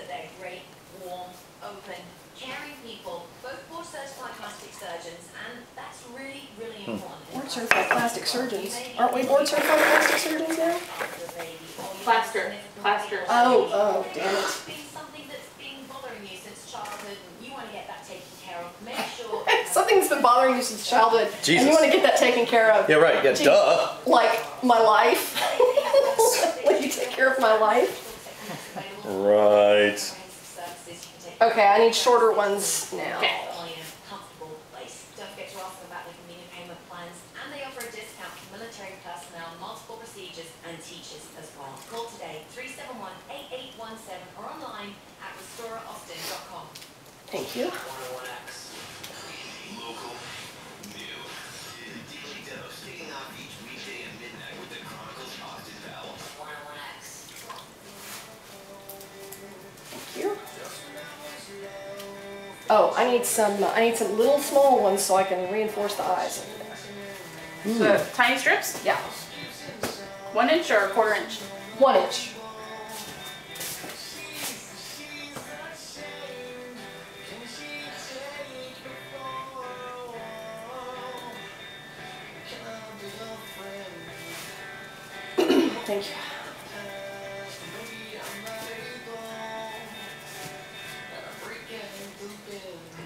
that they're great, warm, open, caring people, both board certified plastic surgeons, and that's really, really Hmm. important. Board certified plastic surgeons. Aren't we board certified plastic surgeons now? Plaster, plaster. Oh, oh, damn it. Something that's been bothering you since childhood, and you want to get that taken care of. Make sure. Something's been bothering you since childhood, and you want to get that taken care of. Yeah, right. Yeah, Gee. duh. Like my life. Will you take care of my life? Right. Okay, I need shorter ones now. Okay. Comfortable place. Oh, I need some. Uh, I need some little small ones so I can reinforce the eyes. The hmm. tiny strips, Yeah, one inch or a quarter inch. one inch. Thank you.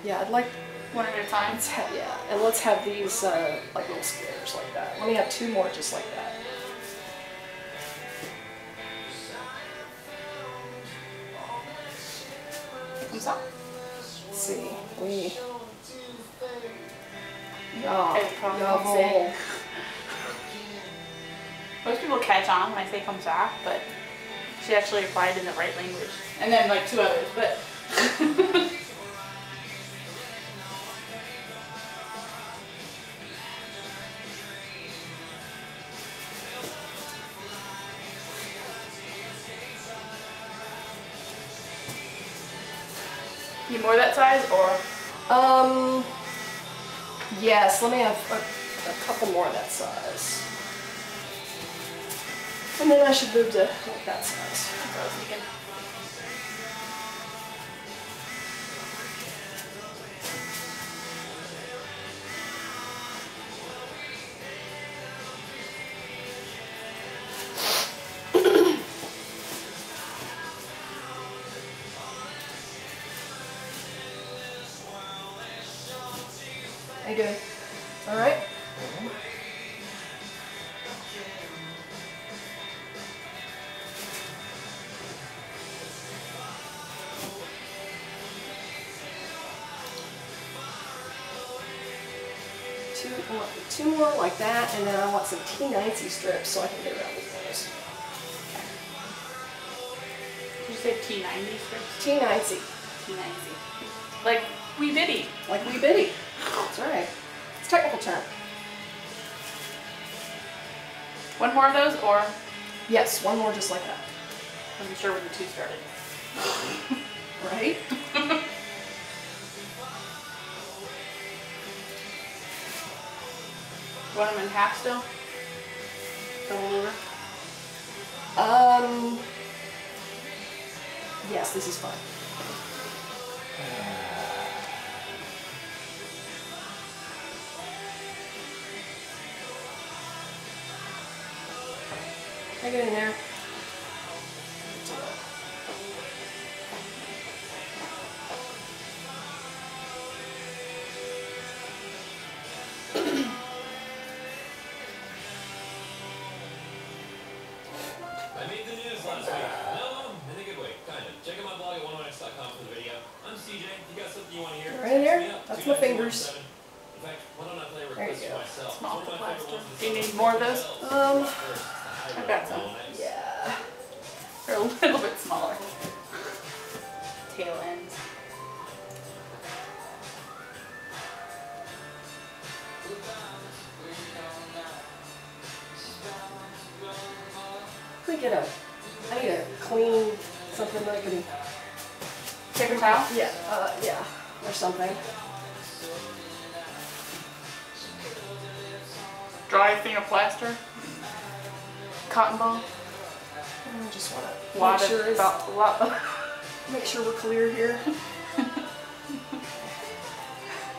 Yeah, I'd like One at a time. Let's have, yeah, and let's have these uh, like little squares like that. Let me have two more just like that. Comes. Let's see, we. Probably no. Most people catch on when I say comes back, but she actually replied in the right language. And then like two others, but. Need more that size or Um, yes, let me have a, a couple more of that size. And then I should move to like that size. How you doing? All right. Two more, two more like that, and then I want some T90 strips so I can get around these things. Did you say T90 strips? T90, T90. Like wee bitty. like wee bitty. That's right. It's a technical term. One more of those or Yes, one more just like that. I'm sure when the two started. Right? Want them in half still? Double over? Um. Yes, this is fine. I get in there. I made the news last week. No, in a good way, kind of. Check out my blog at 101x.com for the video. I'm CJ. You got something you want to hear? Right in there? Hit me up, That's my fingers. In fact, why don't I play a There you request go. for myself? Small One of plaster. favorite ones is Do you need more of those? Um, First, it's the high I've got some. Yeah. They're a little bit smaller. Tail ends. Me get a. I need a clean something that I can. Paper towel? Yeah, uh, yeah, or something. Dry thing of plaster? Cotton ball? I just want to make sure it's about, lot, make sure we're clear here.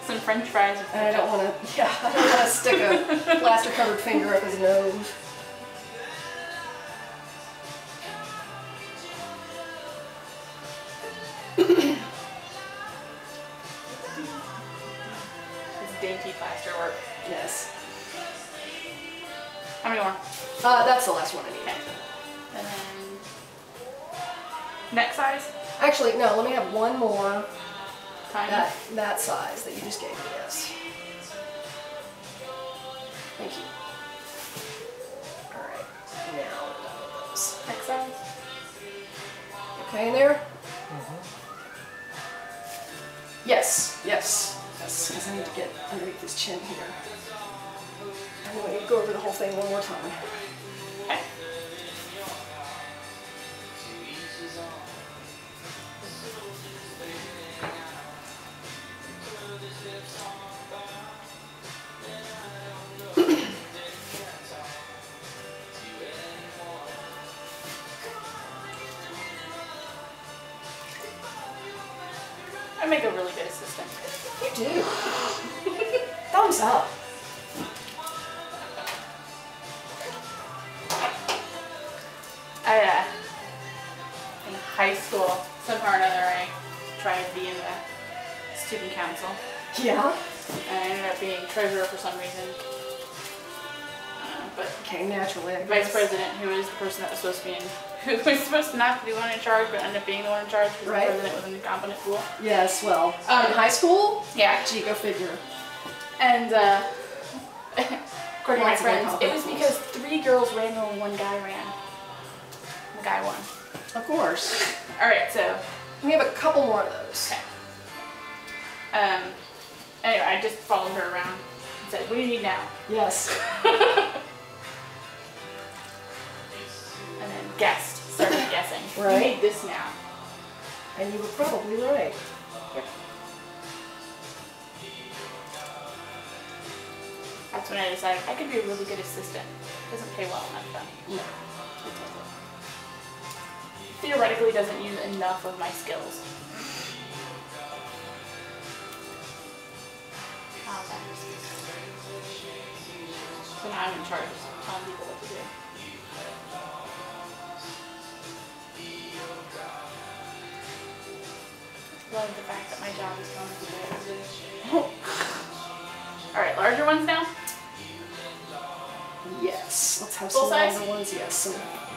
Some French fries with And I don't want to, yeah, I don't want to stick a plaster covered finger up his nose. It's dainty plaster work. Yes. How many more? Uh, that's the last one I need. Okay. And then neck size. Actually, no, let me have one more Tiny. that, that size that you just gave me, yes. Thank you. Alright, now we're done with those. Neck size. Okay in there? Yes, yes, yes, because I need to get underneath this chin here. We to go over the whole thing one more time. Okay. I make a really good assistant. You do. Thumbs up. High school, somehow or another, I tried to be in the student council, Yeah. and I ended up being treasurer for some reason. Uh, but Okay, naturally, vice president, who is the person that was supposed to be in, who was supposed to not be the one in charge, but ended up being the one in charge because Right. the president was an incompetent fool. Yes, well, Um, in high school, Yeah, gee, go figure. and uh, according to my friends, it was because three girls ran and one guy ran. The guy won. Of course. All right, so We have a couple more of those. Okay. Um, anyway, I just followed her around and said, what do you need now? Yes. And then guessed, started guessing. Right. You need this now. And you were probably right. That's when I decided I could be a really good assistant. It Doesn't pay well enough though. No. Theoretically doesn't use enough of my skills. So now I'm in charge of telling people what to do. Love the fact that my job is going to be Alright, larger ones now? Yes. Let's have Full some size? longer ones. Yes, some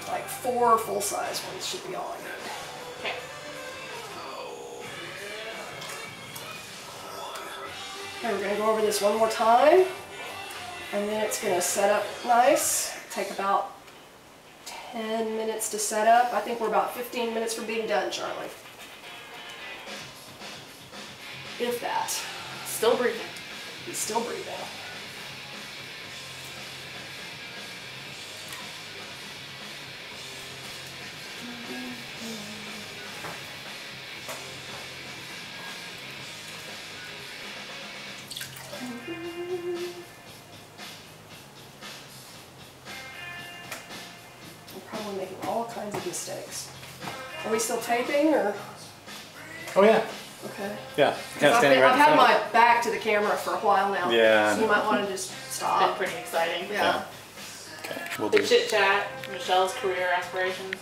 like four full size ones should be all I need. Okay. Okay, we're gonna go over this one more time. And then it's gonna set up nice. Take about 10 minutes to set up. I think we're about 15 minutes from being done, Charlie. If that. Still breathing. He's still breathing. Mistakes. Are we still taping or? Oh yeah, Okay. yeah. Can't I've, been- right I've had front of my back to the camera for a while now. Yeah, I So you might want to just Been stop. pretty exciting. Yeah. it. Okay, we'll The do. chit chat, Michelle's career aspirations.